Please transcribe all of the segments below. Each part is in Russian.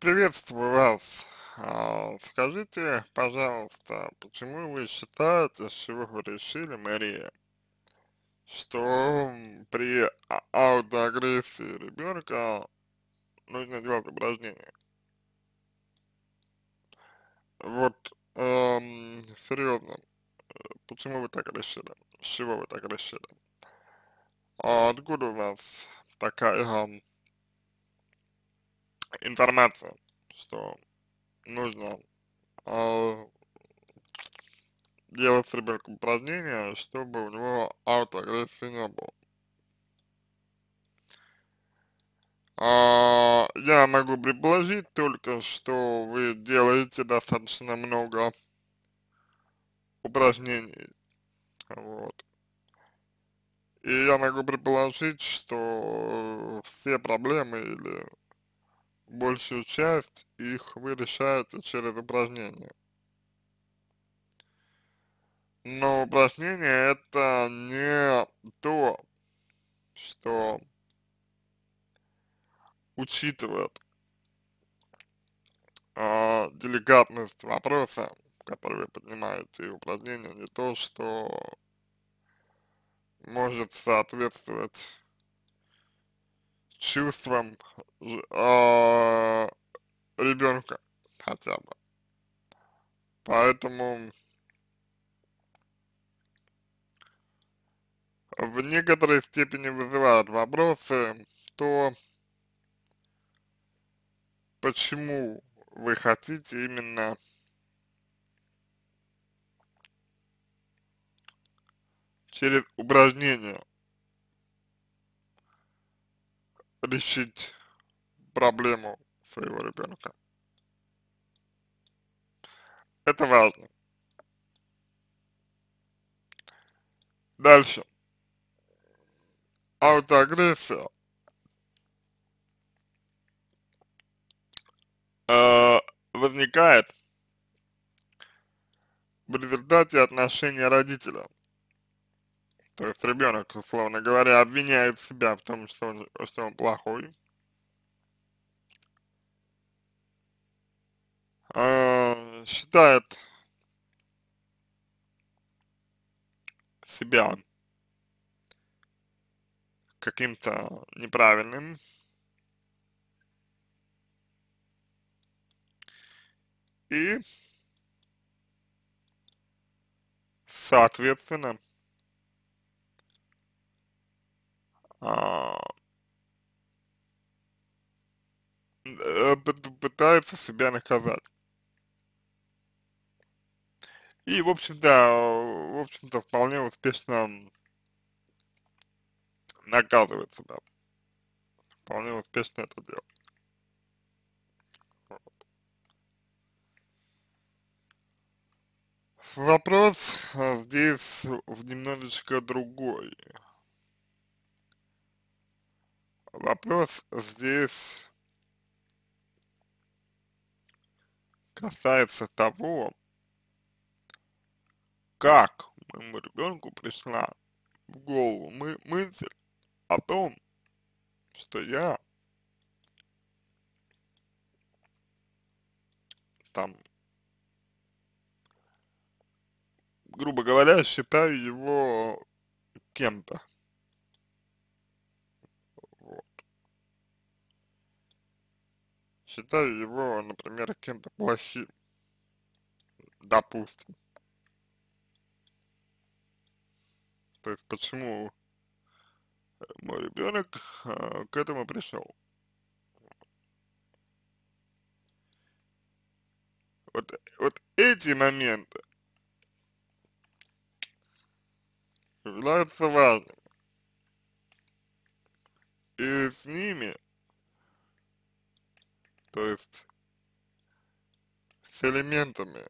Приветствую вас. А, скажите, пожалуйста, почему вы считаете, с чего вы решили, Мария, что при а- аутоагрессии ребенка нужно делать упражнения? Вот, эм, серьезно, почему вы так решили? С чего вы так решили? А откуда у вас такая информация, что нужно а, делать с ребенком упражнения, чтобы у него аутоагрессии не было? А, я могу предположить только, что вы делаете достаточно много упражнений, вот. И я могу предположить, что все проблемы или большую часть их вы решаете через упражнения. Но упражнение это не то, что учитывает а, деликатность вопроса, который вы поднимаете, и упражнение не то, что может соответствовать чувствам э, ребенка хотя бы. Поэтому в некоторой степени вызывают вопросы, то почему вы хотите именно через упражнения решить проблему своего ребенка. Это важно. Дальше. Аутоагрессия. Э, возникает в результате отношения родителя. То есть ребенок, условно говоря, обвиняет себя в том, что он, что он плохой. Э, считает себя каким-то неправильным. И, соответственно, а, э, пытается себя наказать. И, в общем-то, в общем-то, вполне успешно наказывает себя. Вполне успешно это делает. Вопрос а, здесь в немножечко другой. Вопрос здесь касается того, как моему ребенку пришла в голову мы, мысль о том, что я там, грубо говоря, считаю его кем-то. Считаю его, например, кем-то плохим, допустим. То есть почему мой ребенок а, к этому пришел. Вот, вот эти моменты являются важными. И с ними то есть элементами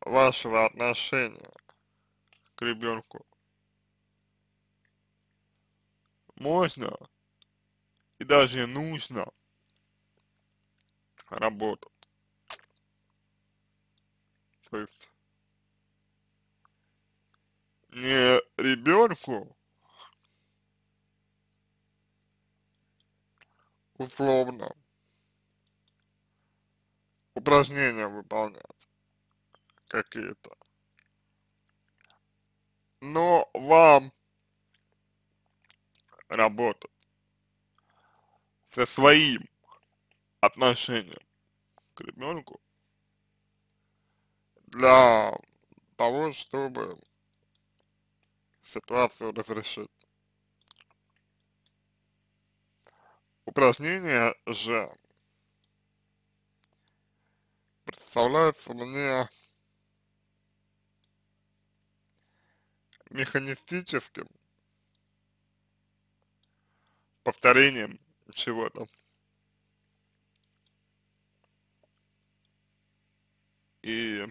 вашего отношения к ребенку можно и даже нужно работать. То есть не ребенку условно упражнения выполнять какие-то. Но вам работать со своим отношением к ребенку для того, чтобы ситуацию разрешить. Упражнение же представляется мне механистическим повторением чего-то. И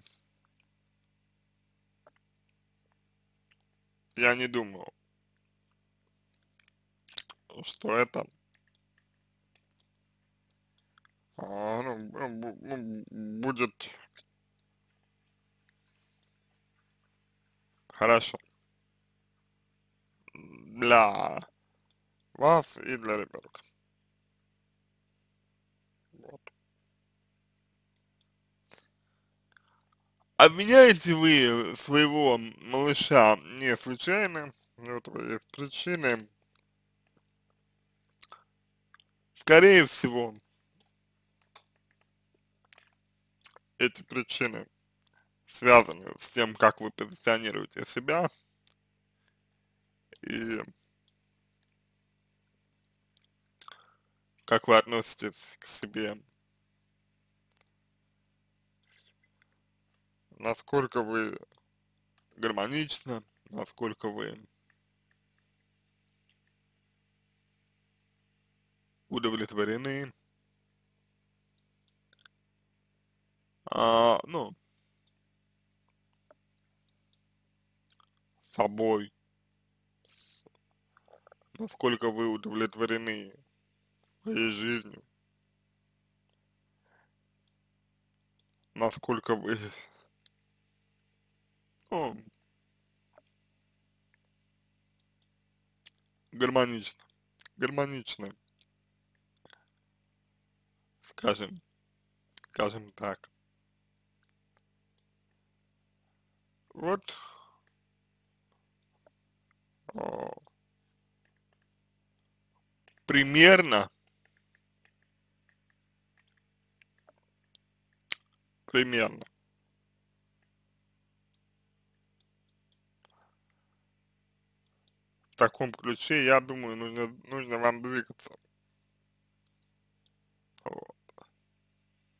я не думаю, что это будет хорошо для вас и для ребенка. Вот. Обменяете вы своего малыша не случайно, вот есть причины, скорее всего, эти причины связаны с тем, как вы позиционируете себя. И как вы относитесь к себе, насколько вы гармонично, насколько вы удовлетворены, а, ну, собой, насколько вы удовлетворены своей жизнью, насколько вы, ну, гармонично, гармонично, скажем, скажем так. Вот о, примерно примерно. В таком ключе, я думаю, нужно, нужно вам двигаться. Вот.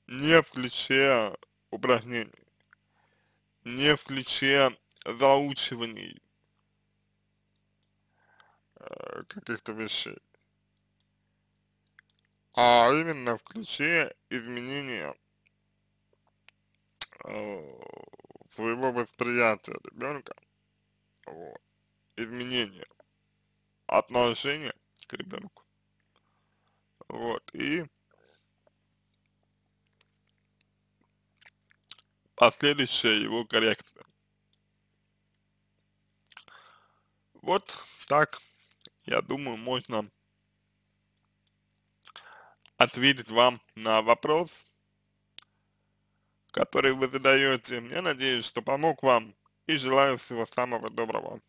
Не в ключе упражнений, не в ключе заучиваний э, каких-то вещей, а именно в ключе изменения Э, своего восприятия ребенка, вот, изменения отношения к ребенку, вот, и последующая его коррекция. Вот так, я думаю, можно ответить вам на вопрос, который вы задаете. Я надеюсь, что помог вам и желаю всего самого доброго.